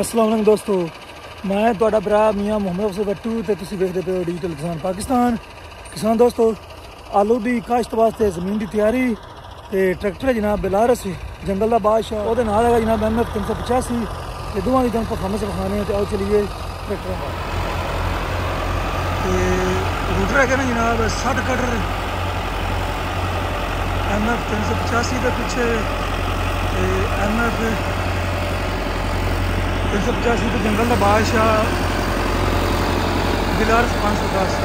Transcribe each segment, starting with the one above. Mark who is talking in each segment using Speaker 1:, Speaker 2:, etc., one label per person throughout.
Speaker 1: ਅਸਲਾਮ ਅਲੈਕੁਮ ਦੋਸਤੋ। ਮੈਂ ਤੁਹਾਡਾ ਭਰਾ ਮੀਆਂ ਮੁਹੰਮਦ ਅਫਸਰ ਬੱਟੂ ਤੇ ਤੁਸੀਂ ਵੇਖਦੇ ਪਏ ਹੋ ਡਿਜੀਟਲ ਕਿਸਾਨ ਪਾਕਿਸਤਾਨ ਕਿਸਾਨ ਦੋਸਤੋ, ਆਲੂ ਦੀ ਕਾਸ਼ਤ ਵਾਸਤੇ ਜ਼ਮੀਨ ਦੀ ਤਿਆਰੀ ਤੇ ਟਰੈਕਟਰ ਹੈ ਜਨਾਬ ਬਿਲਾਰਸ। ਜੰਗਲ ਦਾ ਬਾਦਸ਼ਾਹ, ਉਹਦੇ ਨਾਲ ਹੈਗਾ ਜਨਾਬ ਐਮਐਫ 385 ਤੇ ਦੋਵਾਂ ਦੀ ਤੁਹਾਨੂੰ ਪਰਫਾਰਮੈਂਸ ਵਿਖਾਣੇ ਤੇ ਆਓ ਚਲੀਏ ਟਰੈਕਟਰਾਂ ਦਾ ਤੇ ਰੂਟਰ ਹੈਗਾ ਨਾ ਜਨਾਬ 60 ਕਟਰ ਐਮਐਫ 385 ਦੇ ਪਿੱਛੇ ਤੇ ਐਮਐਫ 385 ਤੇ ਜੰਗਲ ਦਾ ਬਾਦਸ਼ਾਹ ਬਿਲਾਰਸ 510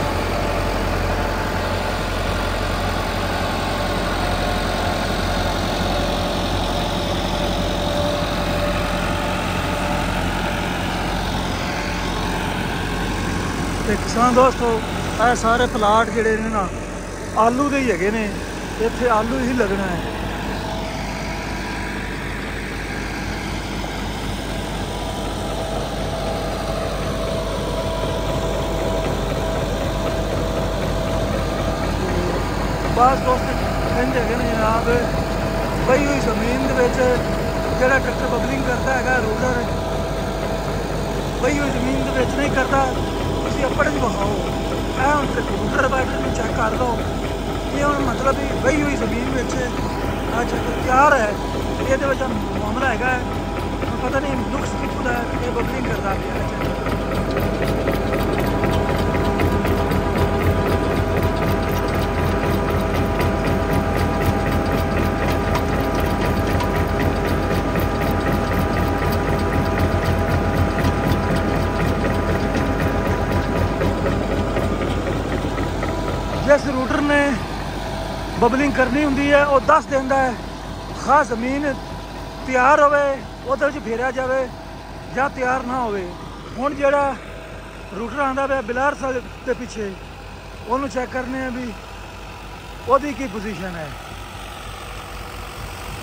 Speaker 1: ਤੇ ਕਿਸਾਨ ਦੋਸਤੋ, ਇਹ ਸਾਰੇ ਪਲਾਟ ਜਿਹੜੇ ਨੇ ਨਾ, ਆਲੂ ਦੇ ਹੀ ਹੈਗੇ ਨੇ। ਇੱਥੇ ਆਲੂ ਹੀ ਲੱਗਣਾ ਹੈ। ਬਾਸ ਦੋਸਤ ਕਹਿੰਦੇ ਹੈਗੇ ਨੇ ਜਨਾਬ ਪਈ ਹੋਈ ਜ਼ਮੀਨ ਦੇ ਵਿੱਚ ਜਿਹੜਾ ਟਰੈਕਟਰ ਬਬਲਿੰਗ ਕਰਦਾ ਹੈਗਾ, ਰੋਲਰ, ਬਈ ਹੋਈ ਜ਼ਮੀਨ ਦੇ ਵਿੱਚ ਨਹੀਂ ਕਰਦਾ, ਤੁਸੀਂ ਆਪਣੇ ਚ ਵਿਖਾਓ। ਇਹ ਹੁਣ ਕੰਪਿਊਟਰ ਬਾਈਟਰ ਨੂੰ ਚੈੱਕ ਕਰ ਲਓ। ਇਹ ਹੁਣ ਮਤਲਬ ਵੀ ਬਈ ਹੋਈ ਜ਼ਮੀਨ ਵਿੱਚ ਆ ਟਰੈਕਟਰ ਤਿਆਰ ਹੈ। ਇਹਦੇ ਵਿੱਚ ਮਾਮਲਾ ਹੈਗਾ ਹੈ। ਪਤਾ ਨਹੀਂ ਨੁਕਸ ਕਿੱਥੋਂ ਦਾ ਇਹ ਬਬਲਿੰਗ ਕਰਦਾ ਪਿਆ ਹੈ। ਬਬਲਿੰਗ ਕਰਨੀ ਹੁੰਦੀ ਹੈ, ਉਹ ਦੱਸ ਦਿੰਦਾ ਹੈ, ਖਾਸ ਜ਼ਮੀਨ ਤਿਆਰ ਹੋਵੇ, ਉਹਦੇ ਵਿੱਚ ਫੇਰਿਆ ਜਾਵੇ ਜਾਂ ਤਿਆਰ ਨਾ ਹੋਵੇ। ਹੁਣ ਜਿਹੜਾ ਰੂਟਰ ਆਂਦਾ ਪਿਆ ਬਿਲਾਰ ਸਾਹਿਬ ਦੇ ਪਿੱਛੇ, ਉਹਨੂੰ ਚੈੱਕ ਕਰਨੇ ਆ ਵੀ ਉਹਦੀ ਕੀ ਪੋਜੀਸ਼ਨ ਹੈ।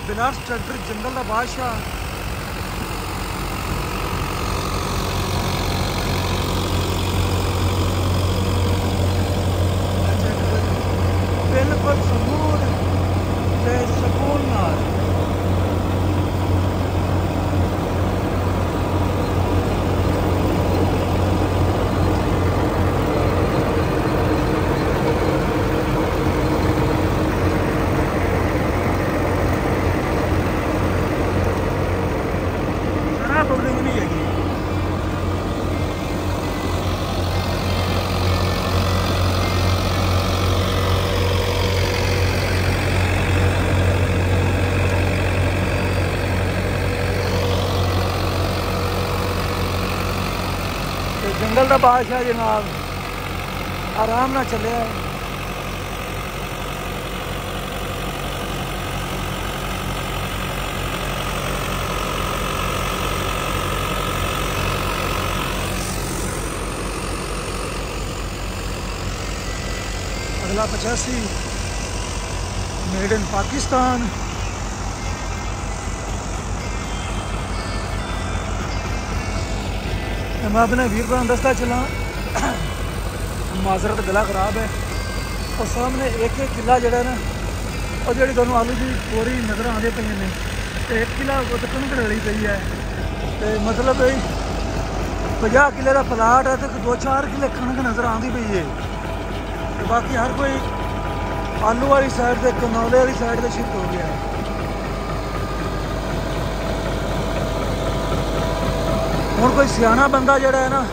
Speaker 1: ਬਿਲਾਰ ਟਰੈਕਟਰ ਜੰਗਲ ਦਾ ਬਾਦਸ਼ਾਹ ਜੰਗਲ ਦਾ ਬਾਦਸ਼ਾਹ ਜਨਾਬ ਆਰਾਮ ਨਾਲ ਚੱਲਿਆ ਹੈ। अगला पचासी मेड इन पाकिस्तान ਮੈਂ ਆਪਣੇ ਵੀਰ ਭਰਾ ਨੂੰ ਦੱਸਦਾ ਚਲਾਂ। ਮਾਜ਼ਰਤ ਗਲਾ ਖਰਾਬ ਹੈ। ਉਹ ਸਾਹਮਣੇ ਇੱਕ ਇੱਕ ਕਿੱਲਾ ਜਿਹੜਾ ਨਾ, ਉਹ ਜਿਹੜੀ ਤੁਹਾਨੂੰ ਆਲੂ ਦੀ ਪੂਰੀ ਨਜ਼ਰ ਆਉਂਦੇ ਪਈਆਂ ਨੇ ਤੇ ਇੱਕ ਕਿੱਲਾ ਉਹ ਤੱਕ ਨੂੰ ਘੜਲੀ ਪਈ ਹੈ। ਤੇ ਮਤਲਬ ਇਹ 50 ਕਿੱਲੇ ਦਾ ਪਲਾਟ ਹੈ ਤੇ 2-4 ਕਿੱਲੇ ਕਣਕ ਨਜ਼ਰ ਆਉਂਦੀ ਪਈ ਹੈ। ਤੇ ਬਾਕੀ ਹਰ ਕੋਈ ਆਲੂ ਵਾਲੀ ਸਾਈਡ ਤੇ ਕਨੌਲੇ ਵਾਲੀ ਸਾਈਡ ਤੇ ਸ਼ਿਫਟ ਹੋ ਗਿਆ। ਹੈ ਹੁਣ ਕੋਈ ਸਿਆਣਾ ਬੰਦਾ ਜਿਹੜਾ ਹੈ ਨਾ,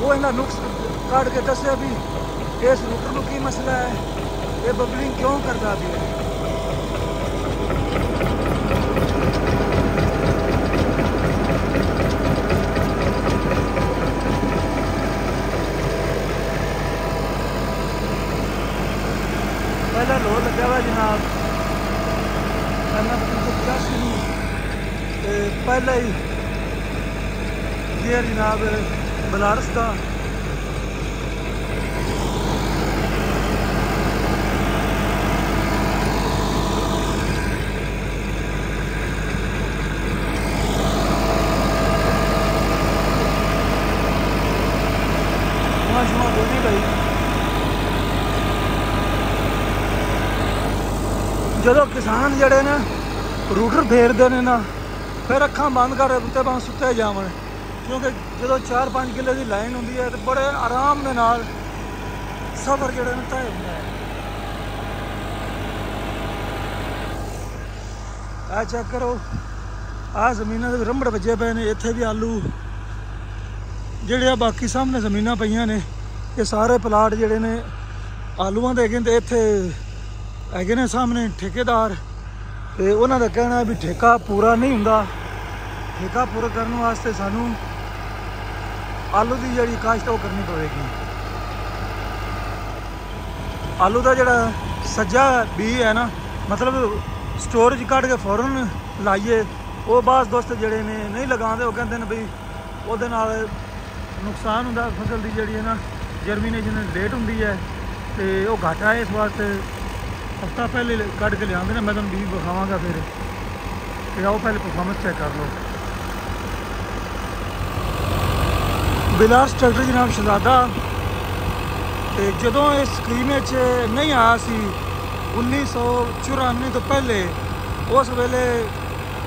Speaker 1: ਉਹ ਇਹਨਾਂ ਨੁਕਸ ਕੱਢ ਕੇ ਦੱਸਿਆ ਵੀ ਇਸ ਰੂਟਰ ਨੂੰ ਕੀ ਮਸਲਾ ਹੈ? ਇਹ ਬਬਲਿੰਗ ਕਿਉਂ ਕਰਦਾ ਪਿਆ ਹੈ? ਪਹਿਲਾ ਲੋਡ ਲੱਗਾ ਵਾ ਜਨਾਬ। ਪਹਿਲਾਂ 385 ਨੂੰ ਤੇ ਪਹਿਲਾ ਹੀ ਗੇਅਰ ਜਨਾਬ ਬਲਾਰਸ ਦਾ ਮਾਂ ਜਮਾ ਜਦੋਂ ਕਿਸਾਨ ਜਿਹੜੇ ਨੇ ਰੂਟਰ ਫੇਰਦੇ ਨੇ ਨਾ, ਫਿਰ ਅੱਖਾਂ ਬੰਦ ਕਰ ਉੱਤੇ ਬਾਂ ਸੁੱਤੇ ਜਾਵਣ। ਕਿਉਂਕਿ ਜਦੋਂ 4-5 ਕਿੱਲੇ ਦੀ ਲਾਈਨ ਹੁੰਦੀ ਹੈ ਤੇ ਬੜੇ ਆਰਾਮ ਦੇ ਨਾਲ ਸਫ਼ਰ ਜਿਹੜਾ ਨਾ ਤੈਅ ਹੁੰਦਾ ਹੈ। ਆ ਚੈੱਕ ਕਰੋ। ਆ ਜ਼ਮੀਨਾਂ ਦੇ ਰੰਬੜ ਵੱਜੇ ਪਏ ਨੇ, ਇੱਥੇ ਵੀ ਆਲੂ। ਜਿਹੜੇ ਆ ਬਾਕੀ ਸਾਹਮਣੇ ਜ਼ਮੀਨਾਂ ਪਈਆਂ ਨੇ, ਇਹ ਸਾਰੇ ਪਲਾਟ ਜਿਹੜੇ ਨੇ ਆਲੂਆਂ ਦੇ ਹੈਗੇ ਨੇ ਤੇ ਇੱਥੇ ਹੈਗੇ ਨੇ ਸਾਹਮਣੇ ਠੇਕੇਦਾਰ। ਤੇ ਉਹਨਾਂ ਦਾ ਕਹਿਣਾ ਵੀ ਠੇਕਾ ਪੂਰਾ ਨਹੀਂ ਹੁੰਦਾ। ਠੇਕਾ ਪੂਰਾ ਕਰਨ ਵਾਸਤੇ ਸਾਨੂੰ ਆਲੂ ਦੀ ਜਿਹੜੀ ਕਾਸ਼ਤ ਉਹ ਕਰਨੀ ਪਵੇਗੀ। ਆਲੂ ਦਾ ਜਿਹੜਾ ਸੱਜਾ ਬੀ ਹੈ ਨਾ, ਮਤਲਬ ਸਟੋਰੇਜ ਕੱਢ ਕੇ ਫੌਰਨ ਲਾਈਏ, ਉਹ ਬਾਸ ਦੋਸਤ ਜਿਹੜੇ ਨੇ ਨਹੀਂ ਲਗਾਉਂਦੇ, ਉਹ ਕਹਿੰਦੇ ਨੇ ਵੀ ਉਹਦੇ ਨਾਲ ਨੁਕਸਾਨ ਹੁੰਦਾ, ਫਸਲ ਦੀ ਜਿਹੜੀ ਹੈ ਨਾ ਜਰਮੀਨੇਸ਼ਨ ਲੇਟ ਹੁੰਦੀ ਹੈ, ਤੇ ਉਹ ਘਾਟਾ ਹੈ ਇਸ ਵਾਸਤੇ। ਹਫਤਾ ਪਹਿਲੇ ਕੱਢ ਕੇ ਲਿਆਉਂਦੇ ਨੇ, ਮੈਂ ਤੁਹਾਨੂੰ ਬੀਜ ਵਿਖਾਵਾਂਗਾ ਫਿਰ। ਤੇ ਆਓ ਪਹਿਲੇ ਪਰਫਾਰਮੈਂਸ ਚੈੱਕ ਕਰ ਲਓ। ਬਿਲਾਸ ਟਰੈਕਟਰ ਜਨਾਬ ਸ਼ਹਜ਼ਾਦਾ, ਤੇ ਜਦੋਂ ਇਹ ਸਕੀਮ ਵਿੱਚ ਨਹੀਂ ਆਇਆ ਸੀ 1994 ਤੋਂ ਪਹਿਲੇ, ਉਸ ਵੇਲੇ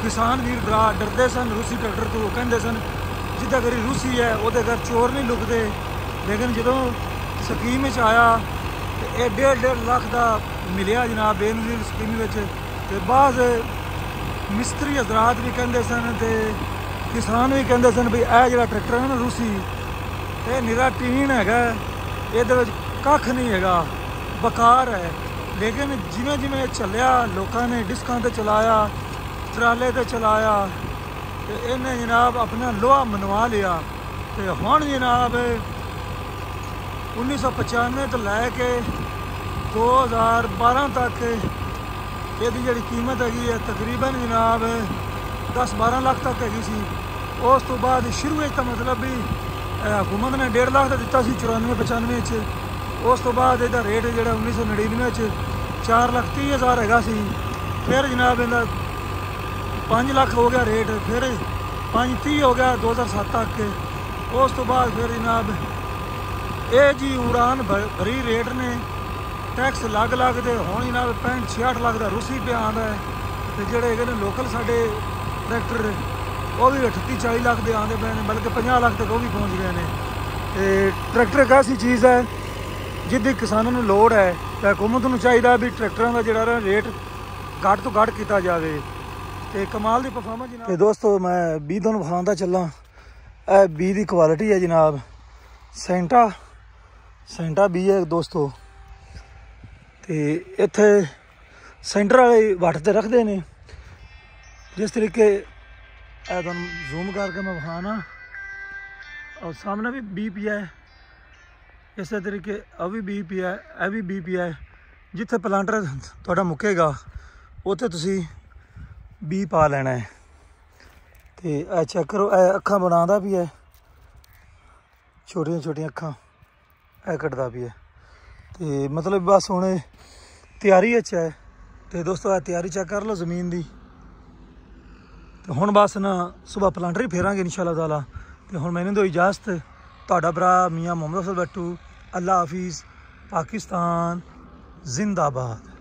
Speaker 1: ਕਿਸਾਨ ਵੀਰ ਭਰਾ ਡਰਦੇ ਸਨ, ਰੂਸੀ ਟਰੈਕਟਰ ਤੋਂ ਕਹਿੰਦੇ ਸਨ, ਜਿੱਦਾਂ ਕਰੀ ਰੂਸੀ ਹੈ, ਉਹਦੇ ਘਰ ਚੋਰ ਨਹੀਂ ਲੁਕਦੇ। ਲੇਕਿਨ ਜਦੋਂ ਸਕੀਮ ਵਿੱਚ ਆਇਆ, ਤੇ ਇਹ ਡੇਢ ਡੇਢ ਲੱਖ ਦਾ ਮਿਲਿਆ ਜਨਾਬ ਬੇਨਜ਼ੀਰ ਸਕੀਮ ਵਿੱਚ, ਤੇ ਬਾਅਦ ਮਿਸਤਰੀ ਹਜ਼ਰਾਤ ਵੀ ਕਹਿੰਦੇ ਸਨ, ਤੇ ਕਿਸਾਨ ਵੀ ਕਹਿੰਦੇ ਸਨ ਵੀ ਇਹ ਜਿਹੜਾ ਟਰੈਕਟਰ ਹੈ ਨਾ ਰੂਸੀ ਇਹ ਨਿਰਾ ਟੀਨ ਹੈਗਾ, ਇਹਦੇ ਵਿੱਚ ਕੱਖ ਨਹੀਂ ਹੈਗਾ, ਬਕਾਰ ਹੈ। ਲੇਕਿਨ ਜਿਵੇਂ ਜਿਵੇਂ ਇਹ ਚੱਲਿਆ, ਲੋਕਾਂ ਨੇ ਡਿਸਕਾਂ ਤੇ ਚਲਾਇਆ ਟਰਾਲੇ ਤੇ ਚਲਾਇਆ, ਤੇ ਇਹਨੇ ਜਨਾਬ ਆਪਣਾ ਲੋਹਾ ਮਨਵਾ ਲਿਆ। ਤੇ ਹੁਣ ਜਨਾਬ 1995 ਤੋਂ ਲੈ ਕੇ 2012 ਤੱਕ ਇਹਦੀ ਜਿਹੜੀ ਕੀਮਤ ਹੈਗੀ ਹੈ, ਤਕਰੀਬਨ ਜਨਾਬ 10-12 ਲੱਖ ਤੱਕ ਹੈਗੀ ਸੀ। ਉਸ ਤੋਂ ਬਾਅਦ ਸ਼ੁਰੂ ਵਿੱਚ ਤਾਂ ਮਤਲਬ ਵੀ ਹਕੂਮਤ ਨੇ 1.5 ਲੱਖ ਦਾ ਦਿੱਤਾ ਸੀ 94-95 'ਚ। ਉਸ ਤੋਂ ਬਾਅਦ ਇਹਦਾ ਰੇਟ ਜਿਹੜਾ 1999 'ਚ 4 ਲੱਖ 30 ਹਜ਼ਾਰ ਹੈਗਾ ਸੀ। ਫਿਰ ਜਨਾਬ ਇਹਦਾ 5 ਲੱਖ ਹੋ ਗਿਆ ਰੇਟ, ਫਿਰ 5 30 ਹੋ ਗਿਆ 2007 ਤੱਕ। ਉਸ ਤੋਂ ਬਾਅਦ ਫਿਰ ਜਨਾਬ ਇਹ ਜੀ ਉਡਾਨ ਭ- ਭਰੀ ਰੇਟ ਨੇ। ਟੈਕਸ ਲੱਗ ਲੱਗ ਦੇ ਹੁਣ ਜਨਾਬ 65 66 ਲੱਖ ਦਾ ਰੂਸੀ ਪਿਆ ਆਉਂਦਾ ਤੇ ਜਿਹੜੇ ਹੈਗੇ ਨੇ ਲੋਕਲ ਸਾਡੇ ਟਰੈਕਟਰ ਉਹ ਵੀ 38 40 ਲੱਖ ਦੇ ਆਉਂਦੇ ਪਏ ਨੇ, ਬਲਕਿ 50 ਲੱਖ ਤੱਕ ਉਹ ਵੀ ਪਹੁੰਚ ਗਏ ਨੇ। ਤੇ ਟਰੈਕਟਰ ਇੱਕ ਐਸੀ ਚੀਜ਼ ਹੈ ਜਿਹਦੀ ਕਿਸਾਨਾਂ ਨੂੰ ਲੋੜ ਹੈ, ਤੇ ਹਕੂਮਤ ਨੂੰ ਚਾਹੀਦਾ ਵੀ ਟਰੈਕਟਰਾਂ ਦਾ ਜਿਹੜਾ ਰੇਟ ਘੱਟ ਤੋਂ ਘੱਟ ਕੀਤਾ ਜਾਵੇ। ਤੇ ਕਮਾਲ ਦੀ ਪਰਫਾਰਮੈਂਸ ਜਨਾਬ। ਤੇ ਦੋਸਤੋ, ਮੈਂ ਬੀ ਤੁਹਾਨੂੰ ਵਿਖਾਉਂਦਾ ਚੱਲਾਂ। ਇਹ ਬੀ ਦੀ ਕੁਆਲਿਟੀ ਹੈ ਜਨਾਬ। ਸੈਂਟਾ ਸੈਂਟਾ ਬੀ ਹੈ ਦੋਸਤੋ। ਤੇ ਇੱਥੇ ਸੈਂਟਰ ਵਾਲੇ ਵੱਟ ਤੇ ਰੱਖਦੇ ਨੇ। ਜਿਸ ਤਰੀਕੇ ਇਹ ਤੁਹਾਨੂੰ ਜ਼ੂਮ ਕਰਕੇ ਮੈਂ ਵਿਖਾਣਾ ਔਰ ਸਾਹਮਣੇ ਵੀ ਬੀਪੀ ਹੈ। ਇਸੇ ਤਰੀਕੇ ਆ ਵੀ ਬੀਪੀ ਹੈ, ਇਹ ਵੀ ਬੀ ਬੀਪੀ ਹੈ। ਜਿੱਥੇ ਪਲਾਂਟਰ ਤੁਹਾਡਾ ਮੁੱਕੇਗਾ, ਉੱਥੇ ਤੁਸੀਂ ਬੀ ਪਾ ਲੈਣਾ ਹੈ। ਤੇ ਇਹ ਚੈੱਕ ਕਰੋ, ਇਹ ਅੱਖਾਂ ਬਣਾਉਂਦਾ ਵੀ ਹੈ। ਛੋਟੀਆਂ ਛੋਟੀਆਂ ਅੱਖਾਂ, ਇਹ ਕੱਢਦਾ ਵੀ ਹੈ। ਤੇ ਮਤਲਬ ਬਸ ਹੁਣ ਤਿਆਰੀ ਵਿੱਚ ਹੈ। ਤੇ ਦੋਸਤੋ, ਇਹ ਤਿਆਰੀ ਚੈੱਕ ਕਰ ਲਓ ਜ਼ਮੀਨ ਦੀ। ਤੇ ਹੁਣ ਬਸ ਨਾ ਸਵੇਰ ਪਲਾਂਟਰ ਹੀ ਫੇਰਾਂਗੇ ਇਨਸ਼ਾਅੱਲਾ ਤਾਲਾ। ਤੇ ਹੁਣ ਮੈਨੂੰ ਦਿਓ ਇਜਾਜ਼ਤ। ਤੁਹਾਡਾ ਭਰਾ ਮੀਆਂ ਮੁਹੰਮਦ ਅਫਸਲ ਬੱਟੂ ਅੱਲਾ ਹਾਫਿਜ਼, ਪਾਕਿਸਤਾਨ, ਜ਼ਿੰਦਾਬਾਦ।